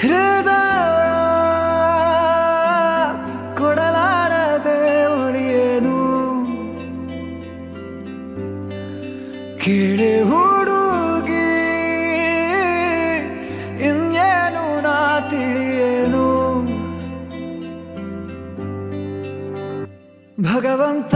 ಹೃದಯ ಕೊಡಲಾರದೆ ಉಳಿಯೇನು ಕೇಳಿ ಹುಡುಗಿ ಇನ್ನೇನು ನಾ ತಿಳಿಯೇನು ಭಗವಂತ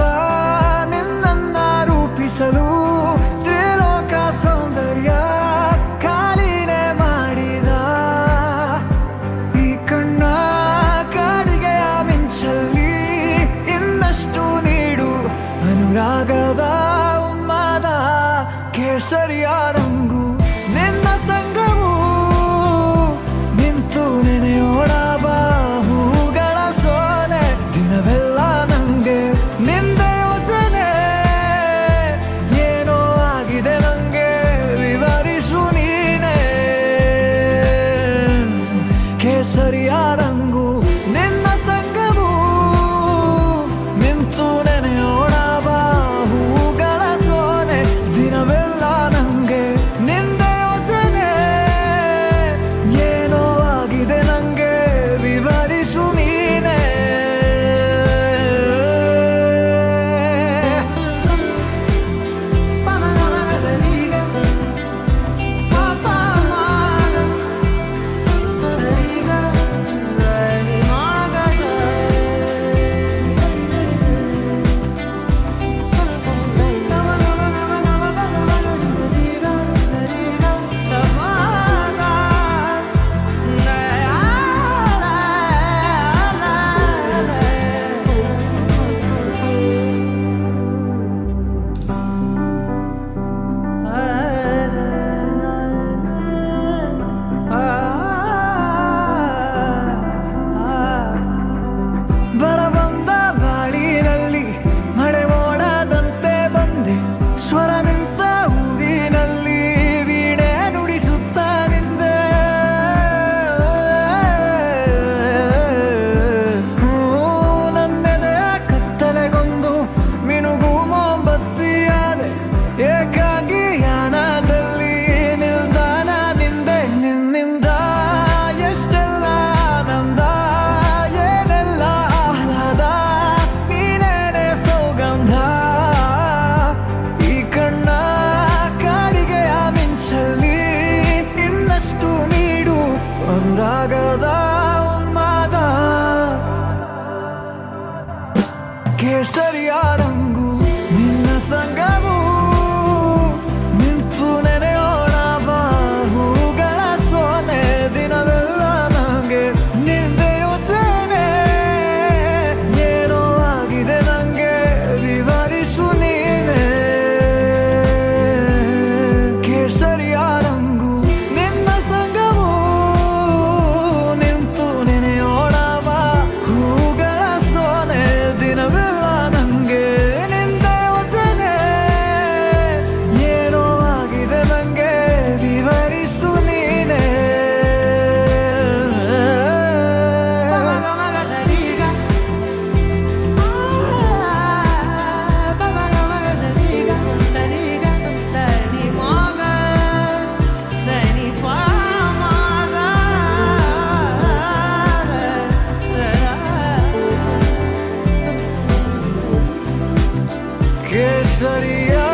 raga da sería